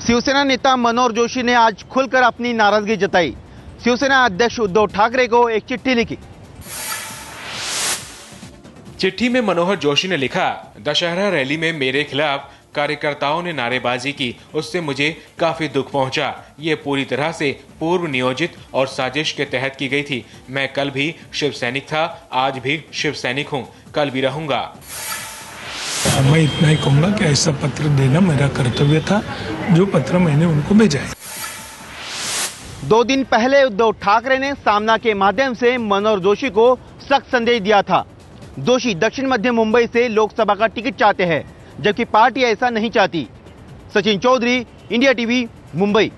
शिवसेना नेता मनोहर जोशी ने आज खुलकर अपनी नाराज़गी जताई। शिवसेना अध्यक्ष उद्धव ठाकरे को एक चिट्ठी लिखी। चिट्ठी में मनोहर जोशी ने लिखा, दशहरा रैली में मेरे खिलाफ कार्यकर्ताओं ने नारेबाजी की, उससे मुझे काफ़ी दुख पहुँचा। ये पूरी तरह से पूर्व नियोजित और साजिश के तहत की गई थी। मैं कल भी शिव सैनिक था, आज भी शिव सैनिक हूँ। कल भी रहूँगा। मैं इतना ही कहूँगा कि ऐसा पत्र देना मेरा कर्तव्य था, जो पत्र मैंने उनको भेजा है। दो दिन पहले उद्धव ठाकरे ने सामना के माध्यम से मनोहर जोशी को सख्त संदेश दिया था। जोशी दक्षिण मध्य मुंबई से लोकसभा का टिकट चाहते हैं, जबकि पार्टी ऐसा नहीं चाहती। Sachin Chaudhary, India TV, Mumbai.